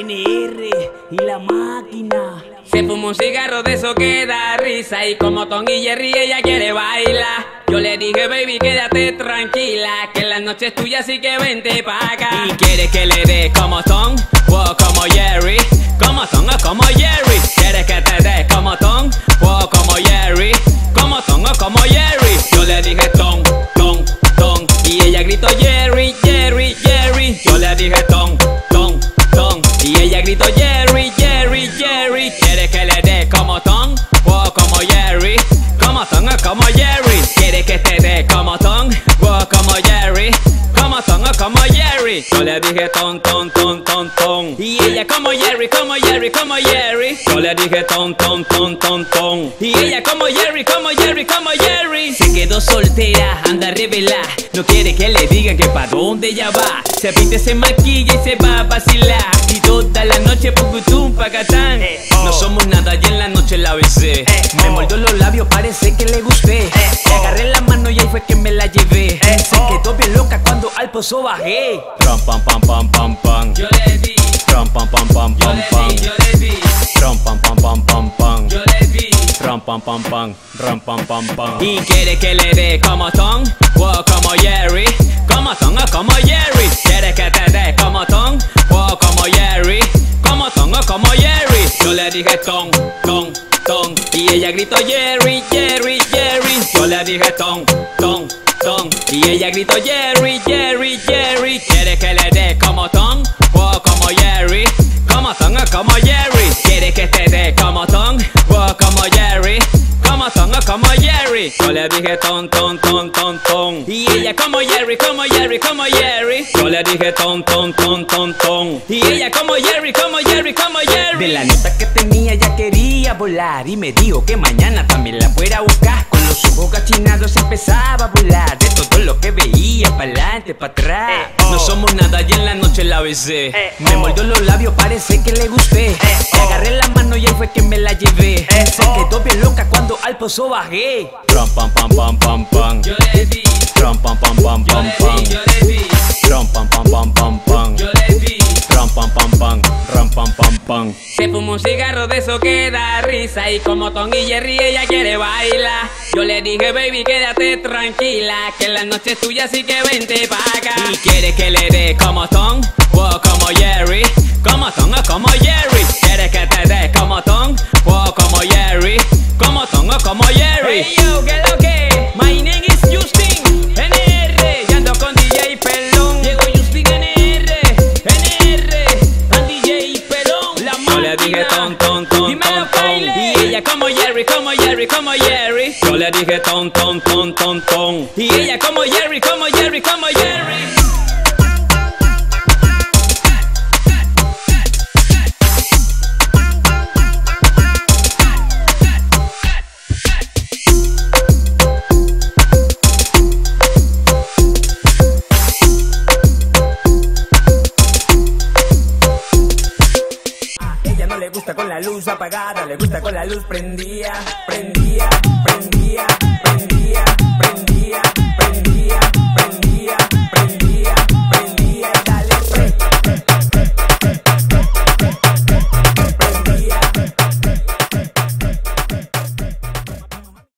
NR y la máquina. Se fuma un cigarro de eso que da risa y como Tom y Jerry ella quiere bailar. Yo le dije, baby, quédate tranquila, que la noche es tuya, así que vente pa' acá. Y quiere que le dé como Tom o como Jerry, ella gritó Jerry, Jerry, Jerry. Quiere que le dé como Tom o como Jerry, como Tom o como Jerry. Quiere que te dé como Tom o como Jerry, como Tom o como Jerry. Yo le dije Tom, Tom, Tom, Tom, Tom. Y ella como Jerry, como Jerry, como Jerry. Yo le dije Tom, Tom, Tom, Tom, Tom. Y ella como Jerry, como Jerry, como Jerry. Se quedó soltera, anda a revelar. No quiere que le digan que pa' dónde ella va. Se pinta, se maquilla y se va a vacilar. Y toda loca cuando al pozo bajé. Ram pam pam pam pam pam. Yo le di, Ram pam pam pam pam pam. yo le di, Ram pam pam pam pam pam. yo le di. Ram pam pam pam. Ram pam pam pam. Y quiere que le dé como Tom o como Jerry, como Tom o como Jerry. Quiere que te dé como Tom o como Jerry, como Tom o como Jerry. Yo le dije Tom, Tom, Tom y ella gritó Jerry, Jerry, Jerry. Yo le dije Tom, Tom, Tom y ella gritó Jerry, Jerry, Jerry. Quiere que le dé como Tom o como Jerry, como Tom o como Jerry. Quiere que te dé como Tom o como Jerry como Tom o como Jerry. Yo le dije Tom, Tom, Tom, Tom, Tom. Y ella como Jerry, como Jerry, como Jerry. Yo le dije Tom, Tom, Tom, Tom, Tom. Y ella como Jerry, como Jerry, como Jerry. De la nota que tenía ya quería volar y me dijo que mañana también la fuera a buscar. Con los ojos gachinados empezaba a volar de todo lo que veía, para adelante, para atrás. No somos nada y en la noche la besé. Me mordió los labios, parece que le gusté. Le agarré la mano y ahí fue que me la llevé. Se quedó bien loca cuando al pozo bajé. Ram pam pam pam pam pam. Yo le di, Ram pam pam pam yo pam le pam. yo le di, Ram pam pam pam pam pam. yo le di. Ram pam pam pam. Pam pam pam. Se fuma un cigarro de eso que da risa. Y como Tom y Jerry ella quiere bailar. Yo le dije baby quédate tranquila Que la noche es tuya así que vente pa' acá Y quiere que le dé como Tom o como Jerry Como Tom o como Jerry. Quiere que te dé como Tom o como Jerry Como Tom o como Jerry. Hey yo, ¿qué lo que? My name Jerry, como Jerry, como Jerry. Yo le dije ton, ton, ton, ton, ton Y ella como Jerry, como Jerry, como Jerry le gusta con la luz apagada, le gusta con la luz prendía, prendida, prendida.